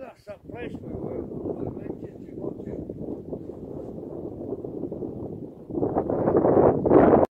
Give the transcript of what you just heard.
that's a pleasure.